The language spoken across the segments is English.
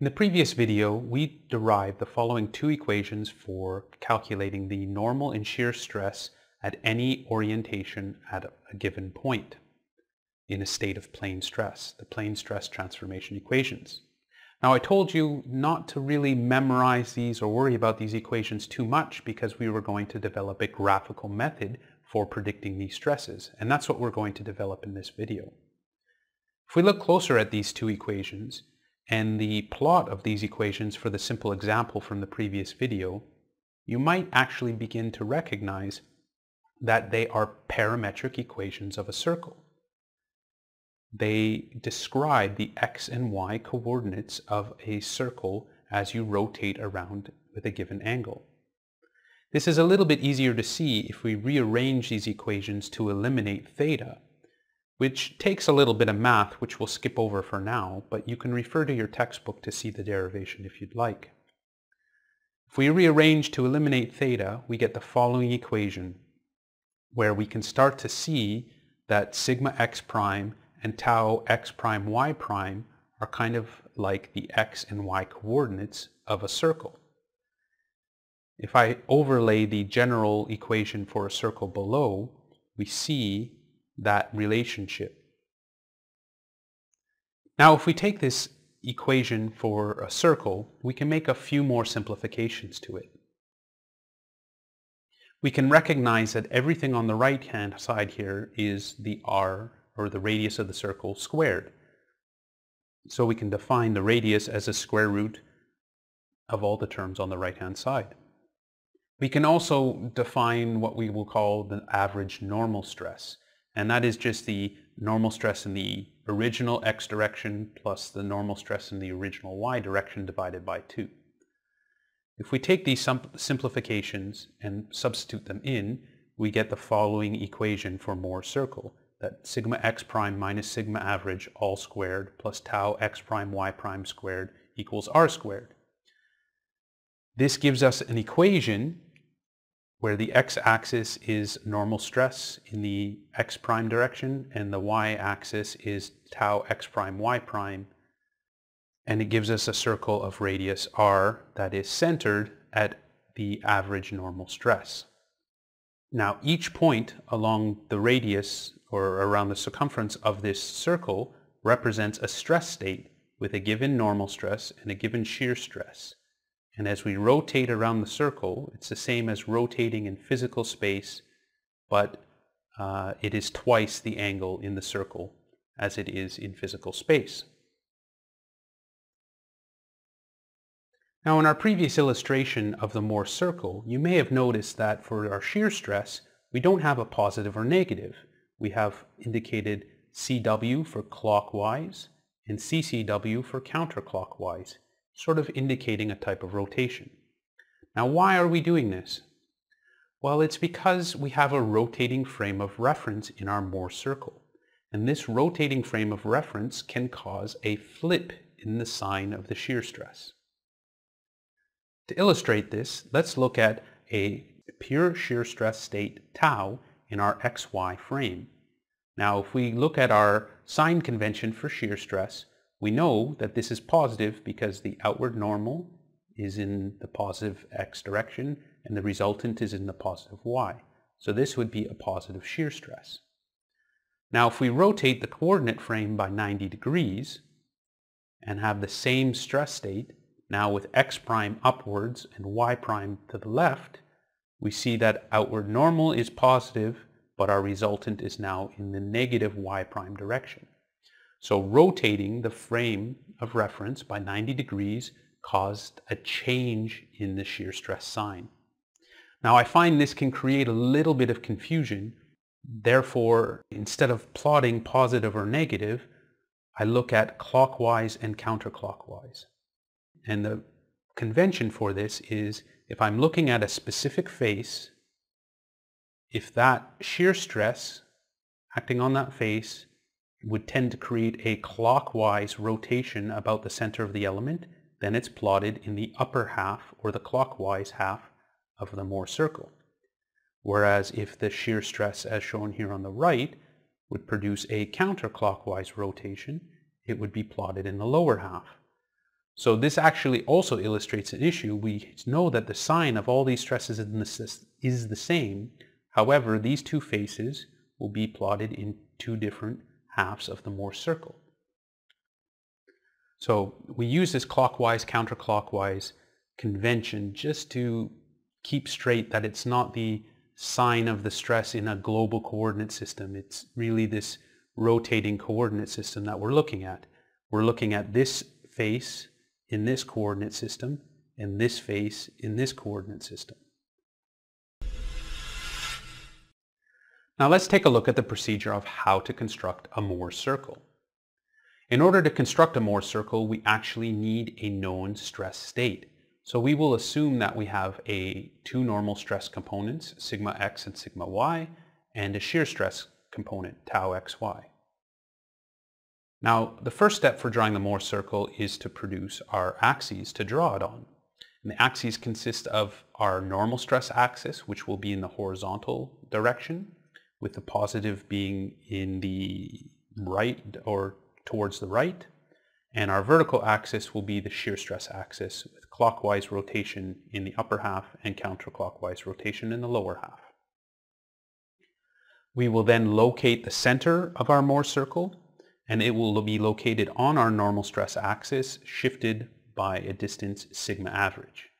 In the previous video, we derived the following two equations for calculating the normal and shear stress at any orientation at a given point in a state of plane stress, the plane stress transformation equations. Now I told you not to really memorize these or worry about these equations too much because we were going to develop a graphical method for predicting these stresses, and that's what we're going to develop in this video. If we look closer at these two equations, and the plot of these equations for the simple example from the previous video, you might actually begin to recognize that they are parametric equations of a circle. They describe the x and y coordinates of a circle as you rotate around with a given angle. This is a little bit easier to see if we rearrange these equations to eliminate theta which takes a little bit of math, which we'll skip over for now, but you can refer to your textbook to see the derivation if you'd like. If we rearrange to eliminate theta, we get the following equation, where we can start to see that sigma x prime and tau x prime y prime are kind of like the x and y coordinates of a circle. If I overlay the general equation for a circle below, we see that relationship. Now if we take this equation for a circle, we can make a few more simplifications to it. We can recognize that everything on the right hand side here is the r, or the radius of the circle, squared. So we can define the radius as a square root of all the terms on the right hand side. We can also define what we will call the average normal stress and that is just the normal stress in the original x direction plus the normal stress in the original y direction divided by 2. If we take these simplifications and substitute them in, we get the following equation for Mohr's circle, that sigma x prime minus sigma average all squared plus tau x prime y prime squared equals r squared. This gives us an equation where the x-axis is normal stress in the x prime direction and the y-axis is tau x prime y prime and it gives us a circle of radius r that is centered at the average normal stress. Now each point along the radius or around the circumference of this circle represents a stress state with a given normal stress and a given shear stress. And as we rotate around the circle, it's the same as rotating in physical space, but uh, it is twice the angle in the circle as it is in physical space. Now in our previous illustration of the Mohr circle, you may have noticed that for our shear stress, we don't have a positive or negative. We have indicated CW for clockwise and CCW for counterclockwise sort of indicating a type of rotation. Now why are we doing this? Well, it's because we have a rotating frame of reference in our Mohr circle. And this rotating frame of reference can cause a flip in the sign of the shear stress. To illustrate this, let's look at a pure shear stress state tau in our xy frame. Now if we look at our sign convention for shear stress, we know that this is positive because the outward normal is in the positive x direction and the resultant is in the positive y. So this would be a positive shear stress. Now if we rotate the coordinate frame by 90 degrees and have the same stress state, now with x prime upwards and y prime to the left, we see that outward normal is positive, but our resultant is now in the negative y prime direction. So rotating the frame of reference by 90 degrees caused a change in the shear stress sign. Now I find this can create a little bit of confusion. Therefore, instead of plotting positive or negative, I look at clockwise and counterclockwise. And the convention for this is if I'm looking at a specific face, if that shear stress acting on that face would tend to create a clockwise rotation about the center of the element, then it's plotted in the upper half or the clockwise half of the Mohr circle. Whereas if the shear stress as shown here on the right would produce a counterclockwise rotation, it would be plotted in the lower half. So this actually also illustrates an issue. We know that the sign of all these stresses in the is the same. However, these two faces will be plotted in two different halves of the Mohr's circle. So we use this clockwise, counterclockwise convention just to keep straight that it's not the sign of the stress in a global coordinate system. It's really this rotating coordinate system that we're looking at. We're looking at this face in this coordinate system and this face in this coordinate system. Now let's take a look at the procedure of how to construct a Mohr circle. In order to construct a Mohr circle, we actually need a known stress state. So we will assume that we have a two normal stress components, sigma x and sigma y, and a shear stress component, tau xy. Now, the first step for drawing the Mohr circle is to produce our axes to draw it on. And the axes consist of our normal stress axis, which will be in the horizontal direction, with the positive being in the right or towards the right. And our vertical axis will be the shear stress axis with clockwise rotation in the upper half and counterclockwise rotation in the lower half. We will then locate the center of our Mohr circle and it will be located on our normal stress axis shifted by a distance sigma average.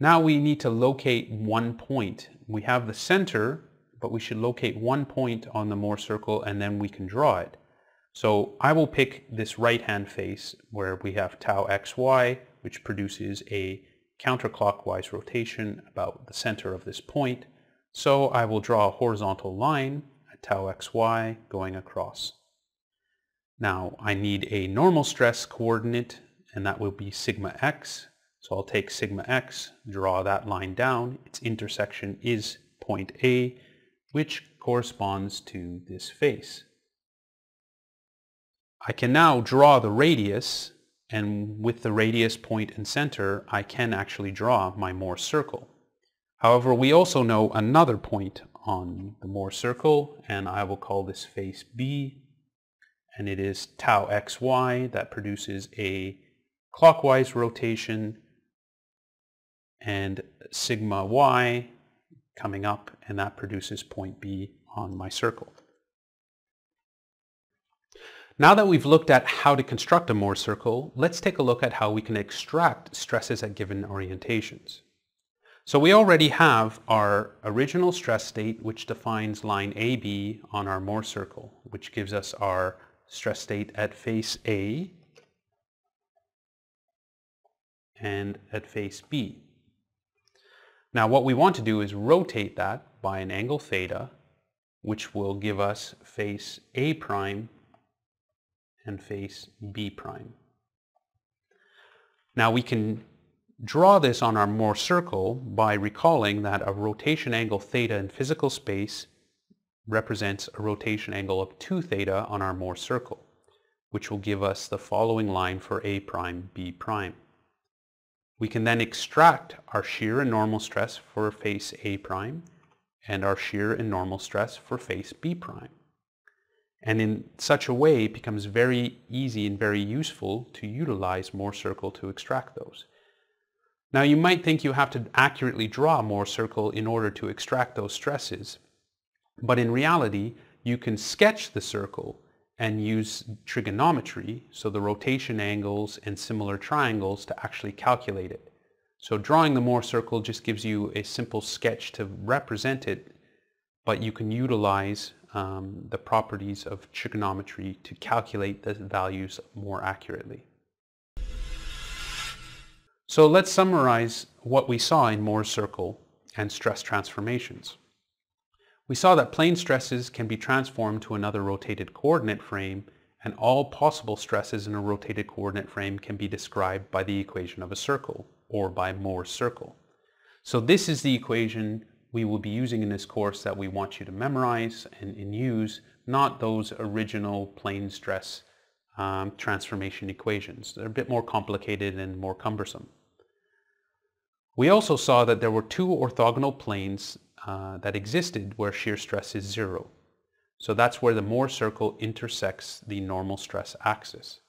Now we need to locate one point. We have the center but we should locate one point on the Mohr circle and then we can draw it. So I will pick this right-hand face where we have tau xy, which produces a counterclockwise rotation about the center of this point. So I will draw a horizontal line at tau xy going across. Now I need a normal stress coordinate and that will be sigma x. So I'll take sigma x, draw that line down. Its intersection is point A which corresponds to this face. I can now draw the radius and with the radius point and center I can actually draw my Mohr circle. However, we also know another point on the Mohr circle and I will call this face B and it is tau xy that produces a clockwise rotation and sigma y coming up and that produces point B on my circle. Now that we've looked at how to construct a Mohr circle, let's take a look at how we can extract stresses at given orientations. So we already have our original stress state which defines line AB on our Mohr circle, which gives us our stress state at face A and at face B. Now what we want to do is rotate that by an angle theta, which will give us face A prime and face B prime. Now we can draw this on our Mohr circle by recalling that a rotation angle theta in physical space represents a rotation angle of 2 theta on our Mohr circle, which will give us the following line for A prime, B prime. We can then extract our shear and normal stress for face A prime and our shear and normal stress for face B prime. And in such a way it becomes very easy and very useful to utilize Mohr circle to extract those. Now you might think you have to accurately draw Mohr circle in order to extract those stresses, but in reality you can sketch the circle and use trigonometry, so the rotation angles and similar triangles to actually calculate it. So drawing the Mohr circle just gives you a simple sketch to represent it, but you can utilize um, the properties of trigonometry to calculate the values more accurately. So let's summarize what we saw in Mohr's circle and stress transformations. We saw that plane stresses can be transformed to another rotated coordinate frame and all possible stresses in a rotated coordinate frame can be described by the equation of a circle or by Mohr's circle. So this is the equation we will be using in this course that we want you to memorize and, and use, not those original plane stress um, transformation equations. They're a bit more complicated and more cumbersome. We also saw that there were two orthogonal planes uh, that existed where shear stress is zero. So that's where the Mohr circle intersects the normal stress axis.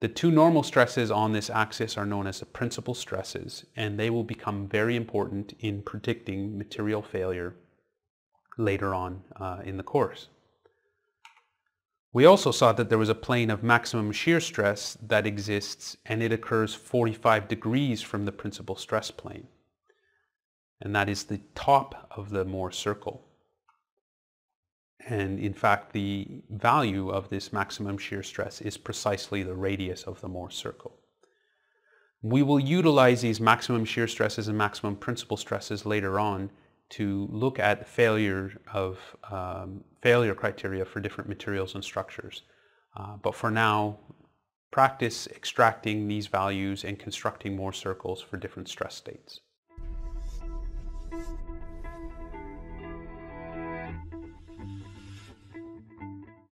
The two normal stresses on this axis are known as the principal stresses, and they will become very important in predicting material failure later on uh, in the course. We also saw that there was a plane of maximum shear stress that exists and it occurs 45 degrees from the principal stress plane. And that is the top of the Mohr circle. And in fact, the value of this maximum shear stress is precisely the radius of the Mohr circle. We will utilize these maximum shear stresses and maximum principal stresses later on to look at the failure of um, failure criteria for different materials and structures. Uh, but for now, practice extracting these values and constructing Mohr circles for different stress states.